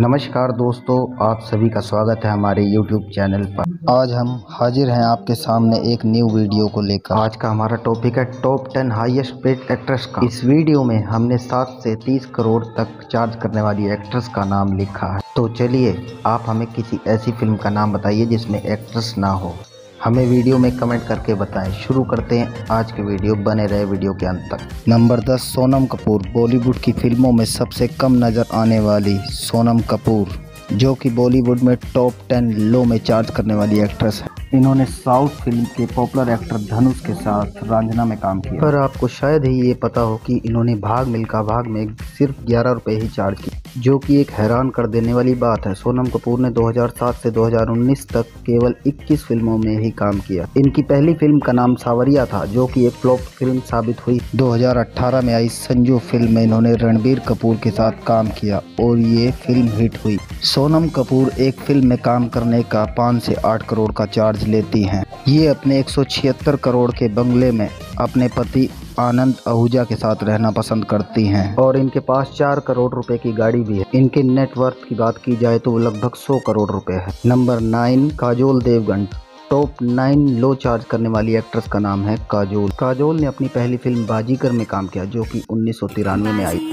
नमस्कार दोस्तों, आप सभी का स्वागत है हमारे YouTube चैनल पर। आज हम हाजिर हैं आपके सामने एक न्यू वीडियो को लेकर। आज का हमारा टॉपिक है top ten highest paid actress का। इस वीडियो में हमने सात से तीस करोड़ तक चार्ज करने वाली एक्ट्रेस का नाम लिखा है। तो चलिए, आप हमें किसी ऐसी फ़िल्म का नाम बताइए जिसमें एक्ट्रेस ना हो। हमें वीडियो में कमेंट करके बताएँ। शुरू करते हैं आज के वीडियो, बने रहे वीडियो के अंत तक। नंबर 10 सोनम कपूर, बॉलीवुड की फ़िल्मों में सबसे कम नज़र आने वाली सोनम कपूर, जो कि बॉलीवुड में टॉप टेन लो में चार्ज करने वाली एक्ट्रेस है। इन्होंने साउथ फ़िल्म के पॉपुलर एक्टर धनुष के साथ रांझना में काम किया। पर आपको शायद ही ये पता हो कि इन्होंने भाग मिल्खा भाग में सिर्फ़ ग्यारह रुपए ही चार्ज की जो कि एक हैरान कर देने वाली बात है। सोनम कपूर ने 2007 से 2019 तक केवल 21 फ़िल्मों में ही काम किया। इनकी पहली फ़िल्म का नाम सावरिया था, जो कि एक फ्लॉप फ़िल्म साबित हुई। 2018 में आई संजू फ़िल्म में इन्होंने रणबीर कपूर के साथ काम किया और ये फ़िल्म हिट हुई। सोनम कपूर एक फ़िल्म में काम करने का पाँच से आठ करोड़ का चार्ज लेती है। ये अपने एक सौ छिहत्तर करोड़ के बंगले में अपने पति आनंद आहूजा के साथ रहना पसंद करती हैं। और इनके पास चार करोड़ रुपए की गाड़ी भी है। इनके नेटवर्थ की बात की जाए तो वो लगभग सौ करोड़ रुपए है। Number nine Kajol Devgan top nine low charge करने वाली एक्ट्रेस का नाम है काजोल। काजोल ने अपनी पहली फ़िल्म बाजीगर में काम किया, जो कि उन्नीस सौ तिरानवे में आई।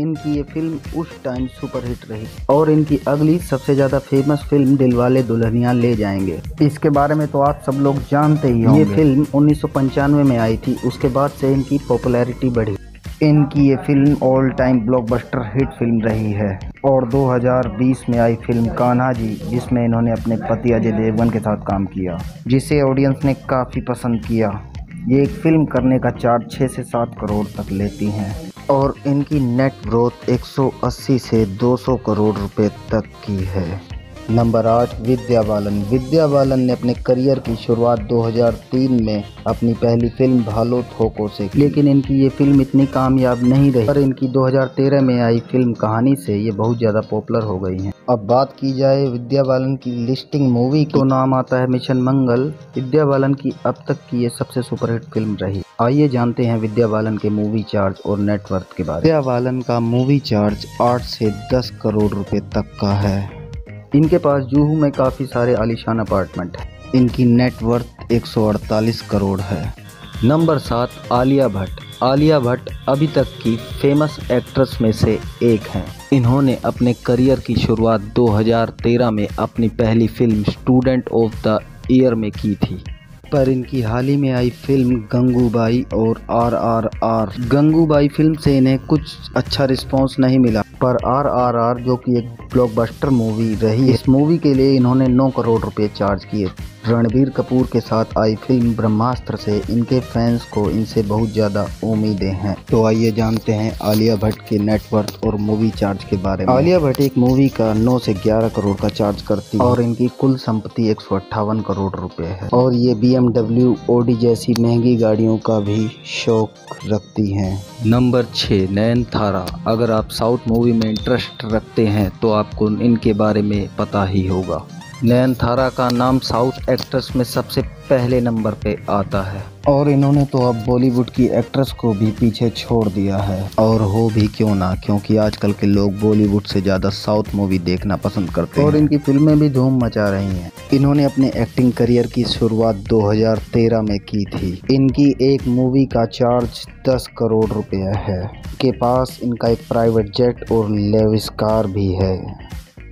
इनकी ये फ़िल्म उस टाइम सुपरहिट रही और इनकी अगली सबसे ज़्यादा फ़ेमस फ़िल्म दिलवाले दुल्हनिया ले जाएँगे। इसके बारे में तो आप सब लोग जानते ही ये फ़िल्म उन्नीस सौ पंचानवे में आई थी उसके बाद से इनकी पॉपुलैरिटी बढ़ी। इनकी ये film all time blockbuster hit film रही है। और 2020 में आई फ़िल्म कान्हा जी जिसमें इन्होंने अपने पति अजय देवगन के साथ काम किया जिसे ऑडियंस ने काफ़ी पसंद किया। ये एक फ़िल्म करने का चार्ज छः से सात करोड़ तक लेती हैं। और इनकी नेट ग्रोथ 180 से 200 करोड़ रुपए तक की है। नंबर आठ विद्या बालन विद्या बालन ने अपने करियर की शुरुआत 2003 में अपनी पहली फ़िल्म भालो थोको से की। लेकिन इनकी ये फ़िल्म इतनी कामयाब नहीं रही। पर इनकी 2013 में आई फ़िल्म कहानी से ये बहुत ज़्यादा पॉपुलर हो गई हैं। अब बात की जाए विद्या बालन की लिस्टिंग मूवी तो नाम आता है मिशन मंगल। विद्या बालन की अब तक की ये सबसे सुपरहिट फ़िल्म रही। आइए जानते हैं विद्या बालन के मूवी चार्ज और नेटवर्थ के बारे में। विद्या बालन का मूवी चार्ज आठ से दस करोड़ रुपए तक का है। इनके पास जूहू में काफ़ी सारे आलिशान अपार्टमेंट हैं। इनकी नेटवर्थ 148 करोड़ है। नंबर सात, आलिया भट्ट। आलिया भट्ट अभी तक की फ़ेमस एक्ट्रेस में से एक हैं। इन्होंने अपने करियर की शुरुआत 2013 में अपनी पहली film Student of the Year में की थी। पर इनकी हाल ही में आई फ़िल्म गंगूबाई और R R R Gangubai film से इन्हें कुछ अच्छा रिस्पांस नहीं मिला, पर आर आर आर जो कि एक ब्लॉकबस्टर मूवी रही इस मूवी के लिए इन्होंने 9 करोड़ रुपए चार्ज किए। रणबीर कपूर के साथ आई फ़िल्म ब्रह्मास्त्र से इनके फैंस को इनसे बहुत ज़्यादा उम्मीदें हैं। तो आइए जानते हैं आलिया भट्ट के नेटवर्थ और मूवी चार्ज के बारे में। आलिया भट्ट एक मूवी का 9 से 11 करोड़ का चार्ज करती है और इनकी कुल संपत्ति एक सौ अट्ठावन करोड़ रुपए है। और ये बी एमडब्ल्यू ओडी जैसी महँगी गाड़ियों का भी शौक रखती है। नंबर छः नयन थारा। अगर आप साउथ मूवी में इंटरेस्ट रखते हैं तो आपको इनके बारे में पता ही होगा। नयन थारा का नाम साउथ एक्ट्रेस में सबसे पहले नंबर पे आता है। और इन्होंने तो अब बॉलीवुड की एक्ट्रेस को भी पीछे छोड़ दिया है। और हो भी क्यों ना क्योंकि आजकल के लोग बॉलीवुड से ज़्यादा साउथ मूवी देखना पसंद करते हैं। और इनकी फ़िल्में भी धूम मचा रही हैं। इन्होंने अपने एक्टिंग करियर की शुरुआत 2013 में की थी। इनकी एक मूवी का चार्ज 10 करोड़ रुपया है। के पास इनका एक प्राइवेट जेट और लेविस कार भी है।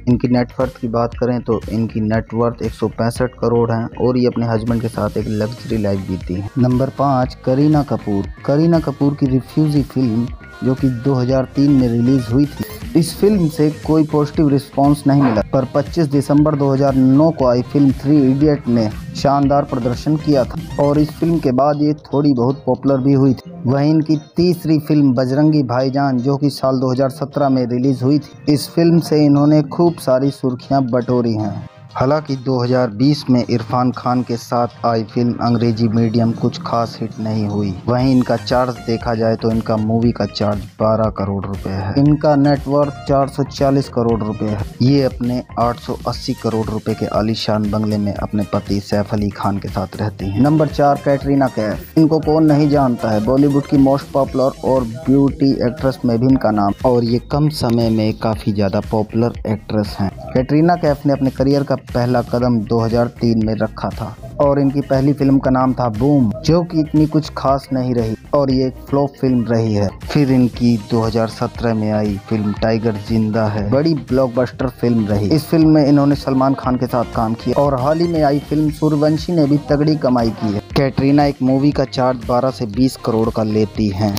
इनकी नेटवर्थ की बात करें तो इनकी नेटवर्थ एक सौ पैंसठ करोड़ है और ये अपने हस्बैंड के साथ एक लग्जरी लाइफ जीती है। नंबर पाँच, करीना कपूर। करीना कपूर की रिफ्यूजी फ़िल्म जो कि 2003 में रिलीज़ हुई थी इस फ़िल्म से कोई पॉजिटिव रिस्पांस नहीं मिला, पर 25 दिसंबर 2009 को आई फ़िल्म थ्री इडियट ने शानदार प्रदर्शन किया था, और इस फ़िल्म के बाद ये थोड़ी बहुत पॉपुलर भी हुई थी। वहीं इनकी तीसरी फ़िल्म बजरंगी भाईजान, जो कि साल 2017 में रिलीज़ हुई थी, इस फ़िल्म से इन्होंने खूब सारी सुर्खियाँ बटोरी हैं। हालाँकि 2020 में इरफान खान के साथ आई फ़िल्म अंग्रेज़ी मीडियम कुछ खास हिट नहीं हुई। वहीं इनका चार्ज देखा जाए तो इनका मूवी का चार्ज 12 करोड़ रुपए है। इनका नेटवर्क 440 करोड़ रुपए है। ये अपने 880 करोड़ रुपए के आलीशान बंगले में अपने पति सैफ अली खान के साथ रहती हैं। नंबर चार कैटरीना कैफ। इनको कौन नहीं जानता है। बॉलीवुड की मोस्ट पॉपुलर और ब्यूटी एक्ट्रेस में भी इनका नाम। और ये कम समय में काफ़ी ज़्यादा पॉपुलर एक्ट्रेस हैं। कैटरीना कैफ ने अपने करियर का पहला कदम 2003 में रखा था और इनकी पहली फ़िल्म का नाम था बूम, जो कि इतनी कुछ खास नहीं रही और ये फ्लॉप फ़िल्म रही है। फिर इनकी 2017 में आई फ़िल्म टाइगर, ज़िंदा है। बड़ी ब्लॉकबस्टर फ़िल्म रही। इस फ़िल्म में इन्होंने सलमान खान के साथ काम किया और हाल ही में आई फ़िल्म सूर्यवंशी ने भी तगड़ी कमाई की है। कैटरीना एक मूवी का चार्ज 12 से 20 करोड़ का लेती हैं।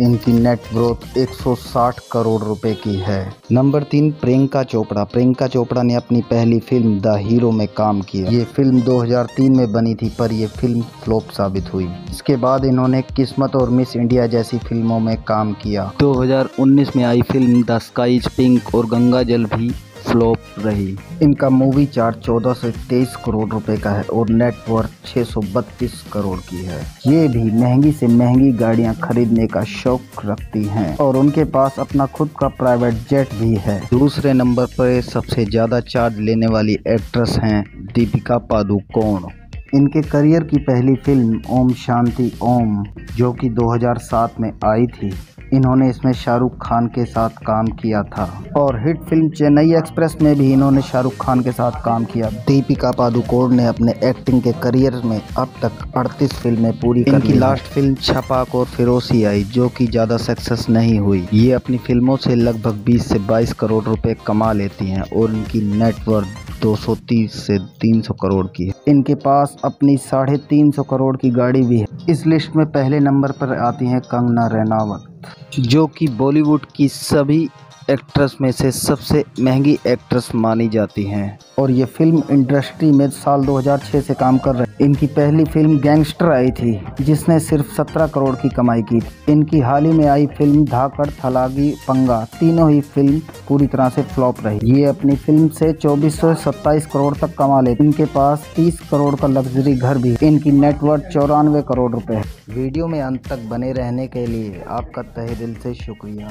इनकी नेट ग्रोथ 160 करोड़ रुपए की है। नंबर तीन, प्रियंका चोपड़ा। प्रियंका चोपड़ा ने अपनी पहली फ़िल्म द हीरो में काम किया। ये फ़िल्म 2003 में बनी थी, पर यह फ़िल्म फ्लॉप साबित हुई। इसके बाद इन्होंने किस्मत और मिस इंडिया जैसी फ़िल्मों में काम किया। 2019 में आई फ़िल्म द स्काई पिंक और गंगा जल भी फ्लॉप रही। इनका मूवी चार्ज 14 से 23 करोड़ रुपए का है और नेटवर्थ 632 करोड़ की है। ये भी महँगी से महँगी गाड़ियाँ खरीदने का शौक रखती हैं और उनके पास अपना खुद का प्राइवेट जेट भी है। दूसरे नंबर पर सबसे ज़्यादा चार्ज लेने वाली एक्ट्रेस हैं दीपिका पादुकोण। इनके करियर की पहली फ़िल्म ओम शांति ओम, जो कि 2007 में आई थी। इन्होंने इसमें शाहरुख खान के साथ काम किया था। और हिट फ़िल्म चेन्नई एक्सप्रेस में भी इन्होंने शाहरुख खान के साथ काम किया। दीपिका पादुकोण ने अपने एक्टिंग के करियर में अब तक 38 फ़िल्में पूरी कर इनकी लास्ट फ़िल्म छपाक और फिरोसी आई जो कि ज़्यादा सक्सेस नहीं हुई। ये अपनी फ़िल्मों से लगभग 20 से 22 करोड़ रुपए कमा लेती हैं और इनकी नेटवर्थ 230 से 300 करोड़ की है। इनके पास अपनी साढ़े तीन सौ करोड़ की गाड़ी भी है। इस लिस्ट में पहले नंबर पर आती हैं कंगना रैनावत, जो कि बॉलीवुड की सभी एक्ट्रेस में से सबसे महँगी एक्ट्रेस मानी जाती हैं। और ये फ़िल्म इंडस्ट्री में साल 2006 से काम कर रहे। इनकी पहली फ़िल्म गैंगस्टर आई थी, जिसने सिर्फ़ 17 करोड़ की कमाई की इनकी हाल ही में आई फ़िल्म धाकड़, थलागी, पंगा, तीनों ही फ़िल्म पूरी तरह से फ्लॉप रही। ये अपनी फ़िल्म से चौबीस करोड़ तक कमा ले इनके पास 30 करोड़ का लग्जरी घर भी इनकी नेटवर्थ चौरानवे करोड़ रुपए है। वीडियो में अंत तक बने रहने के लिए आपका तहे दिल से शुक्रिया।